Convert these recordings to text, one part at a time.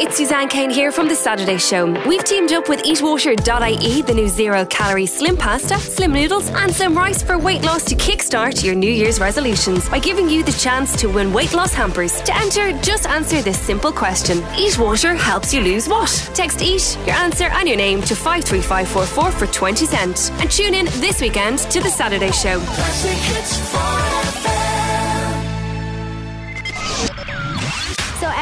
it's Suzanne Kane here from The Saturday Show. We've teamed up with eatwater.ie, the new zero calorie slim pasta, slim noodles, and slim rice for weight loss to kickstart your New Year's resolutions by giving you the chance to win weight loss hampers. To enter, just answer this simple question Eat Water helps you lose what? Text EAT, your answer, and your name to 53544 for 20 cents. And tune in this weekend to The Saturday Show.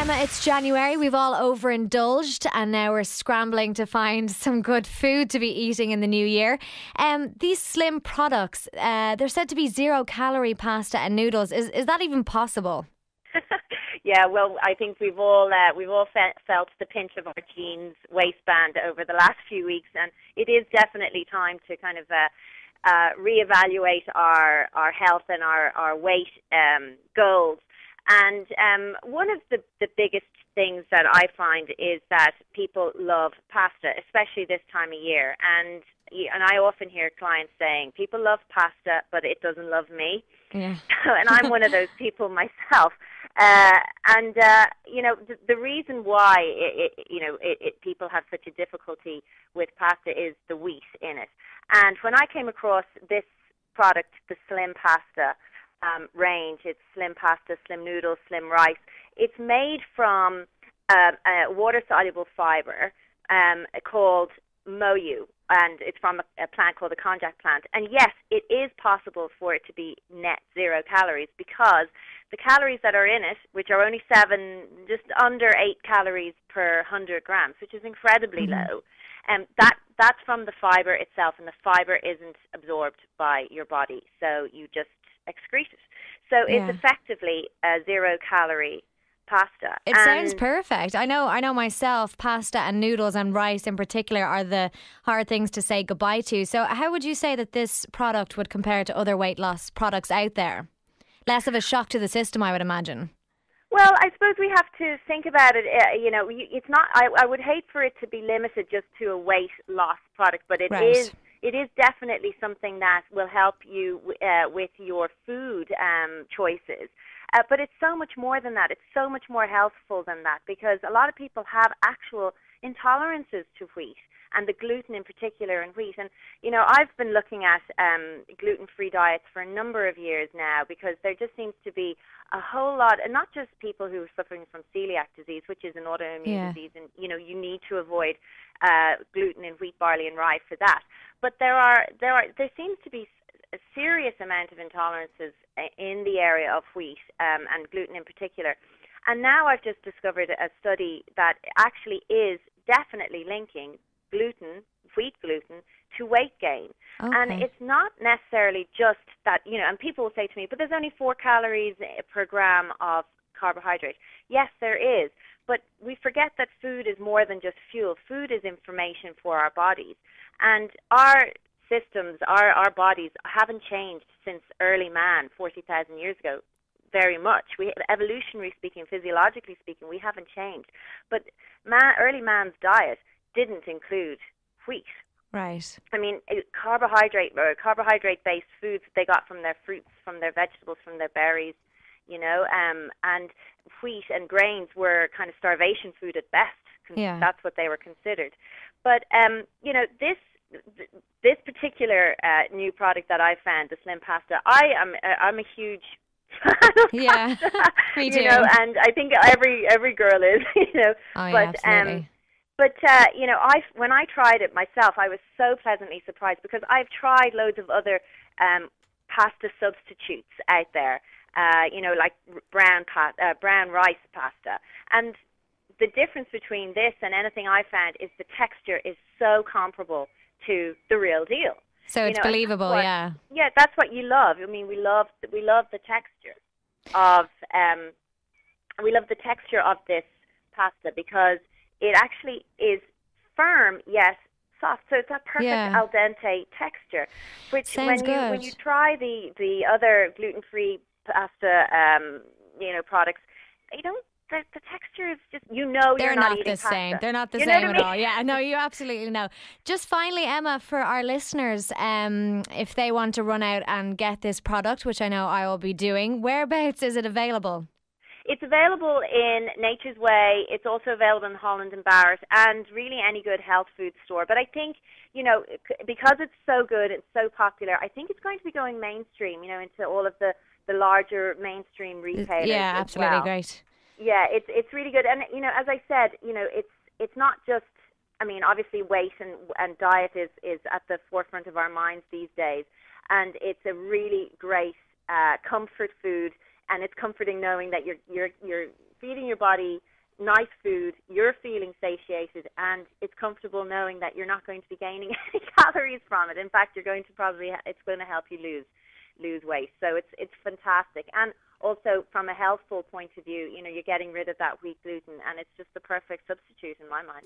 Emma, it's January. We've all overindulged, and now we're scrambling to find some good food to be eating in the new year. Um, these slim products, uh, they're said to be zero calorie pasta and noodles. Is is that even possible? yeah, well, I think we've all uh, we've all fe- felt the pinch of our jeans waistband over the last few weeks, and it is definitely time to kind of uh, uh, reevaluate our our health and our our weight um, goals. And um, one of the, the biggest things that I find is that people love pasta, especially this time of year. And and I often hear clients saying, "People love pasta, but it doesn't love me." Yeah. and I'm one of those people myself. Uh, and uh, you know the, the reason why it, it, you know it, it, people have such a difficulty with pasta is the wheat in it. And when I came across this product, the slim pasta, um, range. It's slim pasta, slim noodles, slim rice. It's made from uh, a water soluble fiber um, called moyu, and it's from a, a plant called the konjac plant. And yes, it is possible for it to be net zero calories because the calories that are in it, which are only seven, just under eight calories per hundred grams, which is incredibly mm-hmm. low. And um, that that's from the fiber itself, and the fiber isn't absorbed by your body, so you just excrete it. So yeah. it's effectively a zero calorie pasta. It and sounds perfect. I know I know myself pasta and noodles and rice in particular are the hard things to say goodbye to. So how would you say that this product would compare to other weight loss products out there? Less of a shock to the system, I would imagine. Well, I suppose we have to think about it. Uh, you know, it's not. I, I would hate for it to be limited just to a weight loss product, but it right. is it is definitely something that will help you uh, with your food um, choices. Uh, but it's so much more than that. It's so much more healthful than that because a lot of people have actual intolerances to wheat and the gluten in particular in wheat. And you know, I've been looking at um, gluten-free diets for a number of years now because there just seems to be a whole lot, and not just people who are suffering from celiac disease, which is an autoimmune yeah. disease, and you know, you need to avoid uh, gluten in wheat, barley, and rye for that. But there are there are there seems to be a serious amount of intolerances in the area of wheat um, and gluten in particular. And now I've just discovered a study that actually is definitely linking gluten, wheat gluten, to weight gain. Okay. And it's not necessarily just that, you know, and people will say to me, but there's only four calories eh, per gram of carbohydrate. Yes, there is. But we forget that food is more than just fuel. Food is information for our bodies. And our systems, our, our bodies haven't changed since early man, 40,000 years ago, very much. We, evolutionary speaking, physiologically speaking, we haven't changed. But man, early man's diet didn't include wheat. Right. I mean, carbohydrate or carbohydrate-based foods they got from their fruits, from their vegetables, from their berries, you know, um, and wheat and grains were kind of starvation food at best. Yeah. That's what they were considered. But um, you know, this this particular uh, new product that I found, the slim pasta, I am uh, I'm a huge yeah, too. You know, and I think every every girl is, you know. Oh, but yeah, absolutely. um but uh, you know, I when I tried it myself, I was so pleasantly surprised because I've tried loads of other um pasta substitutes out there. Uh, you know, like brown pa- uh, brown rice pasta. And the difference between this and anything I found is the texture is so comparable to the real deal. So you it's know, believable, what, yeah. Yeah, that's what you love. I mean, we love we love the texture of um, we love the texture of this pasta because it actually is firm, yes, soft. So it's a perfect Yeah. al dente texture. Which Sounds when you when you try the the other gluten free pasta, um, you know, products, you don't. The, the texture is just you know They're you're not, not the same. They're not the You same at I all. Yeah, no, you absolutely know. Just finally, Emma, for our listeners, um, if they want to run out and get this product, which I know I will be doing, whereabouts is it available? It's available in Nature's Way. It's also available in Holland and Barrett, and really any good health food store. But I think you know because it's so good, it's so popular. I think it's going to be going mainstream. You know, into all of the the larger mainstream retailers. Yeah, absolutely well. great. Yeah, it's it's really good, and you know, as I said, you know, it's it's not just. I mean, obviously, weight and and diet is is at the forefront of our minds these days, and it's a really great uh, comfort food, and it's comforting knowing that you're you're you're feeding your body nice food, you're feeling satiated, and it's comfortable knowing that you're not going to be gaining any calories from it. In fact, you're going to probably it's going to help you lose lose weight. So it's it's fantastic, and also from a healthful point of view, you know, you're getting rid of that wheat gluten, and it's just the perfect substitute in my mind.